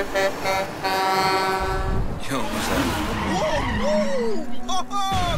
Yo, what's up?